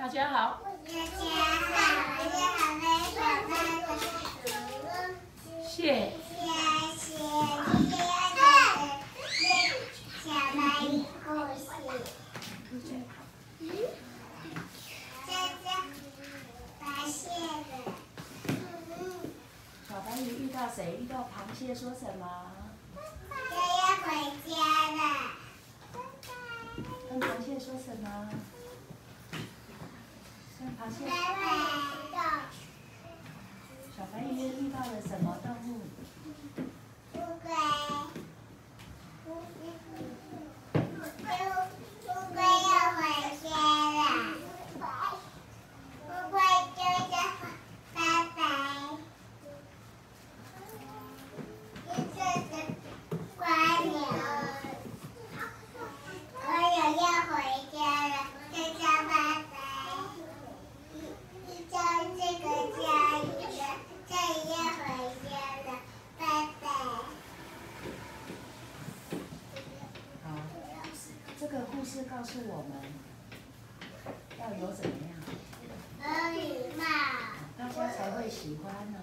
大家好，大家好，我是海梅小妹的谢谢谢今天的小蚂蚁故事。大家发现了，小白鱼遇到谁？遇到螃蟹说什么？我要回家了。跟螃蟹说什么？拜。拜。小白鱼遇到了什么这个故事告诉我们要有怎么样，有礼貌，大家才会喜欢哦。